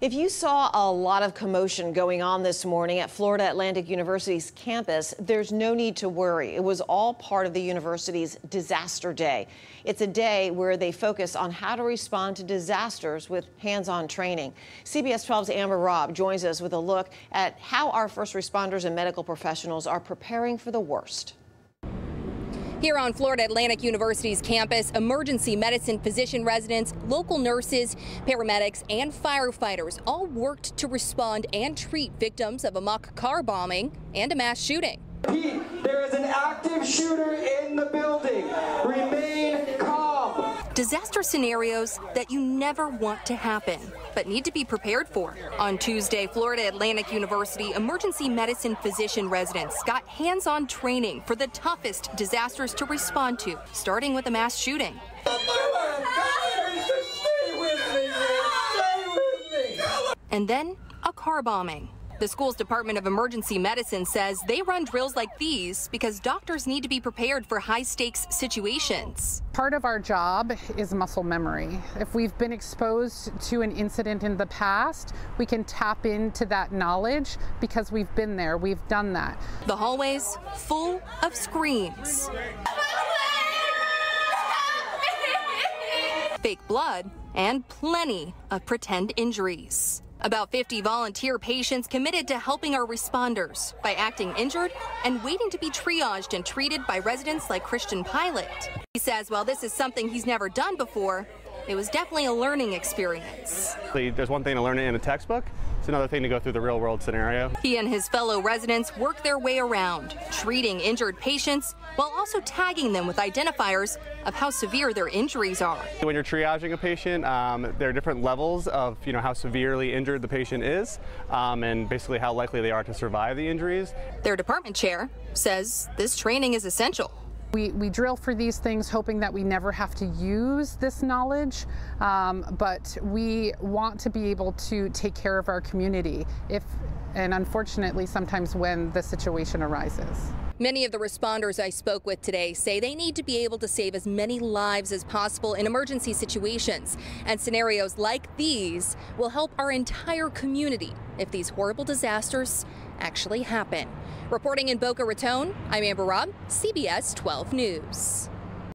If you saw a lot of commotion going on this morning at Florida Atlantic University's campus, there's no need to worry. It was all part of the university's disaster day. It's a day where they focus on how to respond to disasters with hands-on training. CBS 12's Amber Raub joins us with a look at how our first responders and medical professionals are preparing for the worst. Here on Florida Atlantic University's campus, emergency medicine physician residents, local nurses, paramedics, and firefighters all worked to respond and treat victims of a mock car bombing and a mass shooting. Pete, there is an active shooter in the building. Calm. Disaster scenarios that you never want to happen, but need to be prepared for. On Tuesday, Florida Atlantic University emergency medicine physician residents got hands on training for the toughest disasters to respond to, starting with a mass shooting. And then a car bombing. The school's Department of Emergency Medicine says they run drills like these because doctors need to be prepared for high stakes situations. Part of our job is muscle memory. If we've been exposed to an incident in the past, we can tap into that knowledge because we've been there, we've done that. The hallways full of screams. Fake blood and plenty of pretend injuries. About 50 volunteer patients committed to helping our responders by acting injured and waiting to be triaged and treated by residents like Christian Pilot. He says while this is something he's never done before, it was definitely a learning experience. There's one thing to learn in a textbook. It's another thing to go through the real world scenario. He and his fellow residents work their way around, treating injured patients while also tagging them with identifiers of how severe their injuries are. When you're triaging a patient, um, there are different levels of you know how severely injured the patient is um, and basically how likely they are to survive the injuries. Their department chair says this training is essential. We, we drill for these things hoping that we never have to use this knowledge, um, but we want to be able to take care of our community if, and unfortunately, sometimes when the situation arises. Many of the responders I spoke with today say they need to be able to save as many lives as possible in emergency situations. And scenarios like these will help our entire community if these horrible disasters actually happen. Reporting in Boca Raton, I'm Amber Raub, CBS 12 News.